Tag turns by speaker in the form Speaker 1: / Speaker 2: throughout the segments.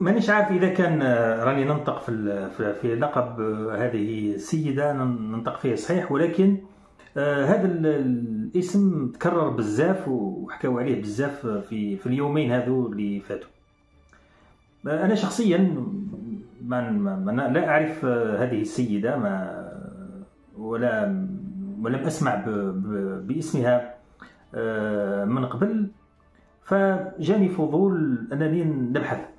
Speaker 1: مانيش عارف إذا كان راني ننطق في في لقب هذه السيدة ننطق فيه صحيح ولكن هذا الاسم تكرر بزاف وحكاو عليه بزاف في في اليومين هذو اللي فاتوا. أنا شخصيا ما لا أعرف هذه السيدة ما ولا ولم أسمع باسمها من قبل. فجاني فضول أنني نبحث.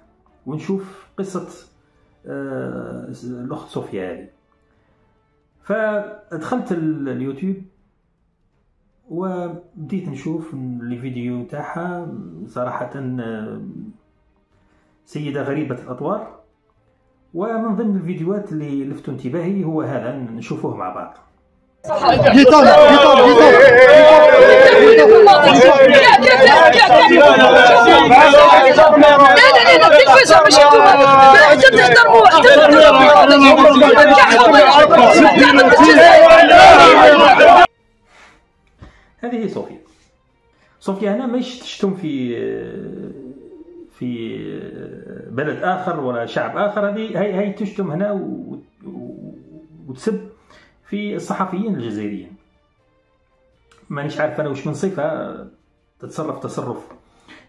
Speaker 1: ونشوف قصة الأخت صوفيا هذه. فدخلت اليوتيوب وبديت نشوف الفيديو تاعها. صراحة سيدة غريبة الأطوار. ومن ضمن الفيديوهات اللي لفتوا انتباهي هو هذا. نشوفوه مع بعض. هذه صوفيا. صوفيا هنا مش تشتم في في بلد آخر ولا شعب آخر هذه هي تشتم هنا وتسب في الصحفيين الجزائريين. مانيش عارف أنا وش من صفة تتصرف تصرف.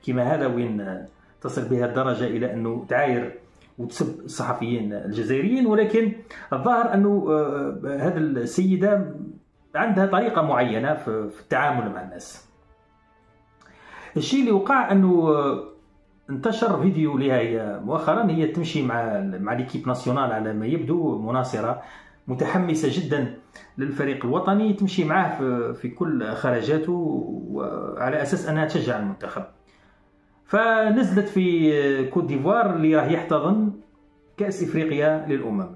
Speaker 1: كما هذا وين تصل بها الدرجة إلى أنه تعاير وتسب الصحفيين الجزائريين ولكن الظاهر أنه هذه السيدة عندها طريقة معينة في التعامل مع الناس. الشيء اللي وقع أنه انتشر فيديو لها هي مؤخرا هي تمشي مع مع ليكيب ناسيونال على ما يبدو مناصرة متحمسة جدا للفريق الوطني تمشي معاه في, كل خرجاته على أساس أنها تشجع المنتخب. فنزلت في كوت ديفوار اللي راه يحتضن كأس إفريقيا للأمم.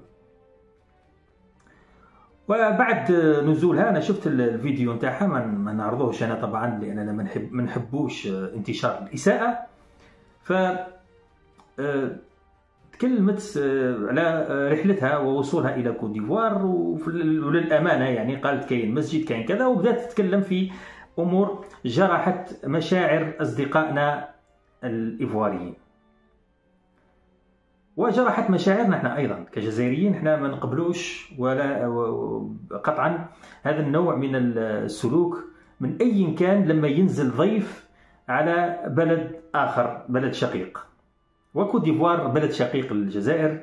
Speaker 1: وبعد نزولها أنا شفت الفيديو نتاعها ما نعرضوش أنا طبعا لأننا ما نحب ما نحبوش انتشار الإساءة. ف تكلمت على رحلتها ووصولها إلى كوت ديفوار وللأمانة يعني قالت كاين مسجد كاين كذا وبدات تتكلم في أمور جرحت مشاعر أصدقائنا الإيفواريين. وجرحت مشاعرنا إحنا أيضا كجزائريين إحنا ما نقبلوش ولا قطعا هذا النوع من السلوك من أي كان لما ينزل ضيف على بلد آخر بلد شقيق. وكوت ديفوار بلد شقيق للجزائر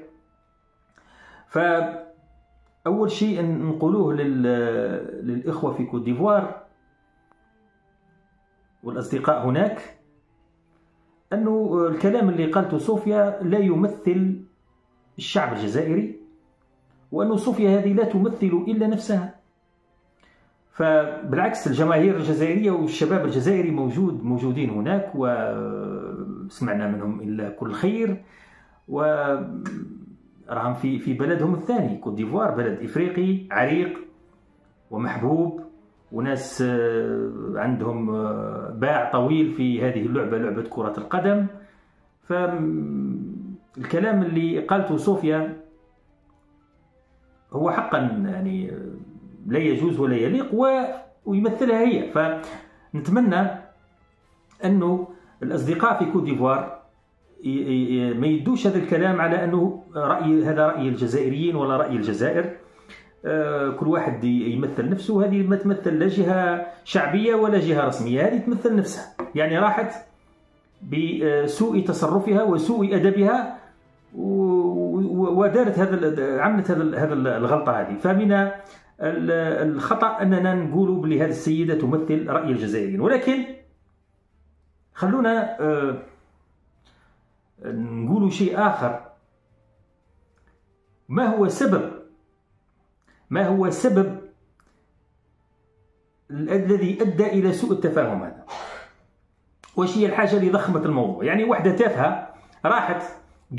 Speaker 1: فأول شيء نقولوه للإخوة في كوت ديفوار والأصدقاء هناك أنه الكلام اللي قالته صوفيا لا يمثل الشعب الجزائري وأن صوفيا هذه لا تمثل إلا نفسها. فبالعكس الجماهير الجزائرية والشباب الجزائري موجود موجودين هناك وسمعنا منهم إلا كل خير. و راهم في في بلدهم الثاني كوت ديفوار بلد إفريقي عريق ومحبوب. وناس عندهم باع طويل في هذه اللعبة لعبة كرة القدم. فالكلام اللي قالته صوفيا هو حقا يعني لا يجوز ولا يليق ويمثلها هي. فنتمنى أنه الأصدقاء في كوت ديفوار ما يدوش هذا الكلام على أنه راي هذا رأي الجزائريين ولا رأي الجزائر. كل واحد يمثل نفسه. هذه ما تمثل لا جهة شعبية ولا جهة رسمية. هذه تمثل نفسها. يعني راحت بسوء تصرفها وسوء أدبها ودارت هذا عملت هذا الغلطة هذه. فمن الخطأ أننا نقول بلي هذه السيدة تمثل رأي الجزائريين. ولكن خلونا نقولوا شيء آخر. ما هو سبب؟ ما هو سبب الذي أدى إلى سوء التفاهم هذا؟ واش هي الحاجة اللي ضخمت الموضوع؟ يعني واحدة تافهة راحت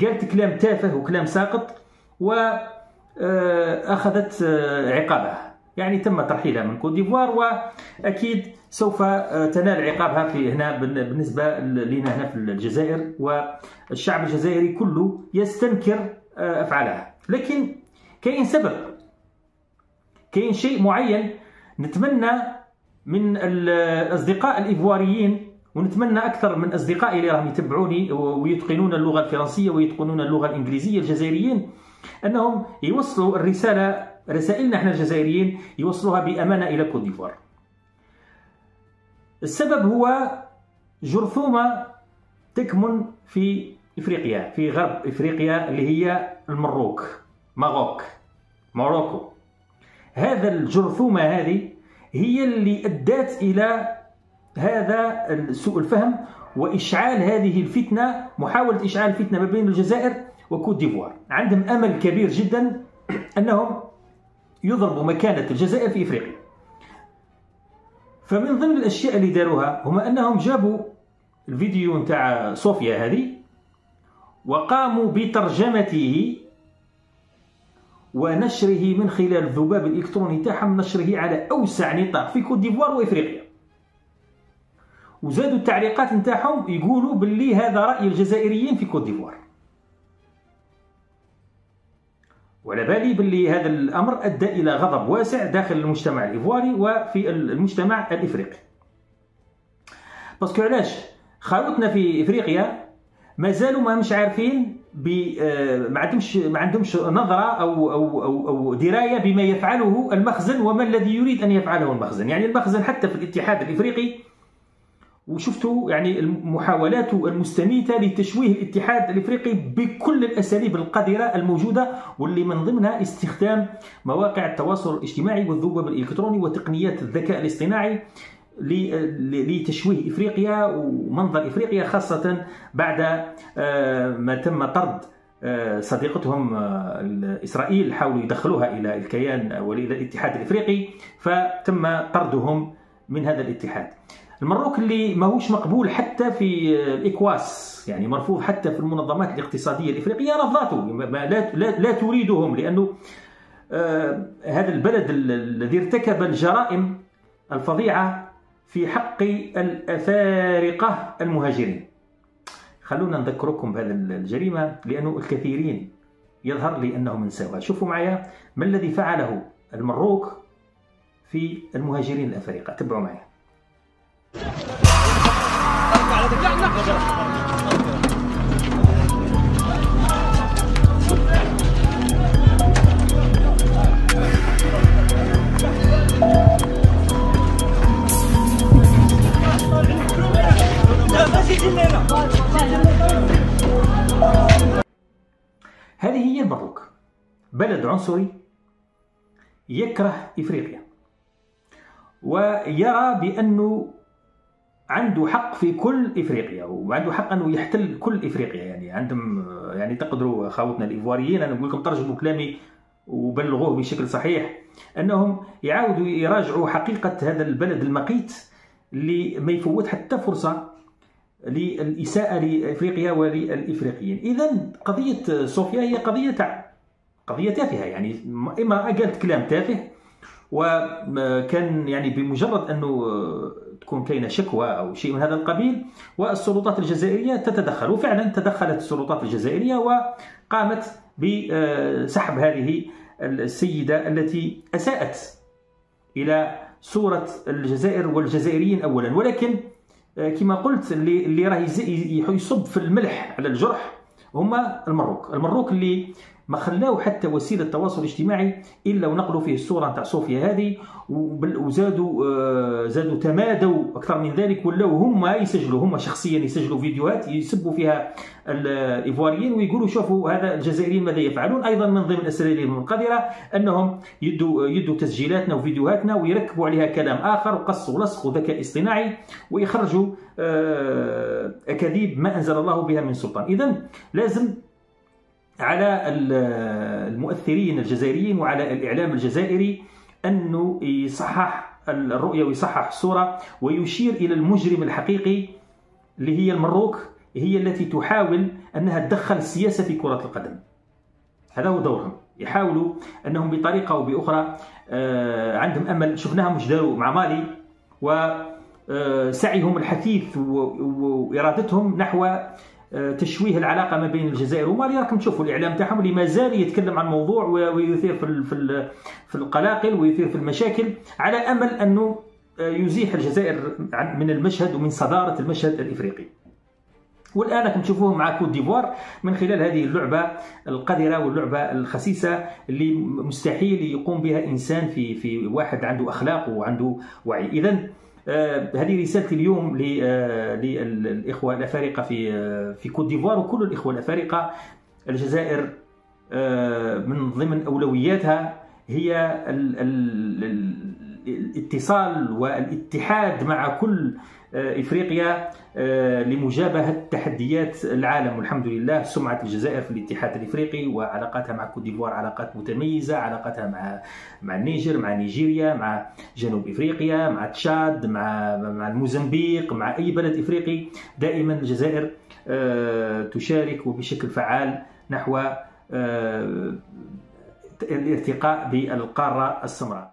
Speaker 1: قالت كلام تافه وكلام ساقط واخذت عقابها. يعني تم ترحيلها من كوت ديفوار وأكيد سوف تنال عقابها في هنا بالنسبة لنا هنا في الجزائر والشعب الجزائري كله يستنكر أفعالها. لكن كاين سبب كاين شيء معين نتمنى من الاصدقاء الإيفواريين ونتمنى أكثر من أصدقائي اللي راهم يتبعوني ويتقنون اللغة الفرنسية ويتقنون اللغة الإنجليزية الجزائريين أنهم يوصلوا الرسالة رسائلنا إحنا الجزائريين يوصلوها بأمانة إلى كوت ديفوار. السبب هو جرثومة تكمن في إفريقيا في غرب إفريقيا اللي هي المروك Maroc Morocco هذا الجرثومة هذه هي اللي ادت إلى هذا سوء الفهم وإشعال هذه الفتنة محاولة إشعال الفتنه ما بين الجزائر وكوت ديفوار عندهم أمل كبير جدا أنهم يضربوا مكانة الجزائر في إفريقيا. فمن ضمن الأشياء اللي داروها هما أنهم جابوا الفيديو نتاع صوفيا هذه وقاموا بترجمته ونشره من خلال الذباب الالكتروني تاعهم نشره على أوسع نطاق في كوت ديفوار وإفريقيا. وزادوا التعليقات نتاعهم يقولوا باللي هذا رأي الجزائريين في كوت ديفوار. وعلى بالي باللي هذا الأمر أدى إلى غضب واسع داخل المجتمع الإيفواري وفي المجتمع الإفريقي. باسكو علاش؟ خاوتنا في إفريقيا ما زالوا ما مش عارفين آه، ما عندهمش ما عندهمش نظرة أو أو أو أو دراية بما يفعله المخزن وما الذي يريد أن يفعله المخزن. يعني المخزن حتى في الاتحاد الإفريقي وشفتوا يعني المحاولات المستميتة لتشويه الاتحاد الإفريقي بكل الأساليب القذرة الموجودة واللي من ضمنها استخدام مواقع التواصل الاجتماعي والذباب الإلكتروني وتقنيات الذكاء الاصطناعي لتشويه إفريقيا ومنظر إفريقيا خاصة بعد آه، ما تم طرد آه، صديقتهم آه، إسرائيل حاولوا يدخلوها إلى الكيان والى الاتحاد الإفريقي فتم طردهم من هذا الاتحاد. المروك اللي ماهوش مقبول حتى في الإكواس يعني مرفوض حتى في المنظمات الاقتصادية الإفريقية رفضته لا, لا, تريدهم لأنه هذا البلد الذي ارتكب الجرائم الفظيعة في حق الأفارقة المهاجرين. خلونا نذكركم بهذه الجريمة لأنه الكثيرين يظهر لي أنهم نساوها شوفوا معايا ما الذي فعله المروك في المهاجرين الأفارقة. تبعوا معي هذه هي المروك بلد عنصري يكره إفريقيا. ويرى بأنه عنده حق في كل إفريقيا وعنده حق أنه يحتل كل إفريقيا يعني عندهم يعني تقدروا خاوتنا الايفواريين أنا نقول لكم ترجموا كلامي وبلغوه بشكل صحيح أنهم يعاودوا يراجعوا حقيقة هذا البلد المقيت اللي ما يفوت حتى فرصة للإساءة لإفريقيا وللإفريقيين. إذا قضية صوفيا هي قضية تافهة يعني امرأة قالت كلام تافه وكان يعني بمجرد أنه تكون كاينة شكوى أو شيء من هذا القبيل والسلطات الجزائرية تتدخل. وفعلا تدخلت السلطات الجزائرية وقامت بسحب هذه السيدة التي أساءت إلى صورة الجزائر والجزائريين أولا. ولكن آه، كما قلت اللي راه يصب في الملح على الجرح هما المروك. المروك اللي ما خلاو حتى وسيلة التواصل الاجتماعي إلا ونقلوا فيه الصورة نتاع صوفيا هذه وزادوا آه، زادوا تمادوا أكثر من ذلك ولاو هما يسجلوا هما شخصيا يسجلوا فيديوهات يسبوا فيها الإيفواريين ويقولوا شوفوا هذا الجزائريين ماذا يفعلون. أيضا من ضمن اساليبهم القذره أنهم يدوا يدوا تسجيلاتنا وفيديوهاتنا ويركبوا عليها كلام آخر وقص ولصق وذكاء اصطناعي ويخرجوا آه، أكاذيب ما أنزل الله بها من سلطان. اذا لازم على المؤثرين الجزائريين وعلى الإعلام الجزائري أنه يصحح الرؤية ويصحح الصورة ويشير إلى المجرم الحقيقي اللي هي المروك هي التي تحاول أنها تدخل السياسة في كرة القدم. هذا هو دورهم. يحاولوا أنهم بطريقة أو بأخرى آه، عندهم أمل. شفناهم مش داروا مع مالي وسعيهم الحثيث وإرادتهم نحو تشويه العلاقة ما بين الجزائر ومالي راكم تشوفوا الإعلام تاعهم اللي مازال يتكلم عن الموضوع ويثير في في في القلاقل ويثير في المشاكل على أمل أنه يزيح الجزائر من المشهد ومن صدارة المشهد الإفريقي. والآن راكم تشوفوه مع كوت ديفوار من خلال هذه اللعبة القذرة واللعبة الخسيسة اللي مستحيل يقوم بها إنسان في في واحد عنده أخلاق وعنده وعي. اذا آه هذه رسالتي اليوم آه للإخوة الأفارقة في آه في كوت ديفوار وكل الإخوة الأفارقة الجزائر آه، من ضمن أولوياتها هي الاتصال والاتحاد مع كل آه، إفريقيا آه، لمجابهة تحديات العالم. والحمد لله سمعه الجزائر في الاتحاد الإفريقي وعلاقاتها مع كوت ديفوار علاقات متميزة علاقاتها مع مع النيجر مع نيجيريا مع جنوب إفريقيا مع تشاد مع مع الموزمبيق مع أي بلد إفريقي. دائما الجزائر تشارك بشكل فعال نحو الارتقاء بالقارة السمراء.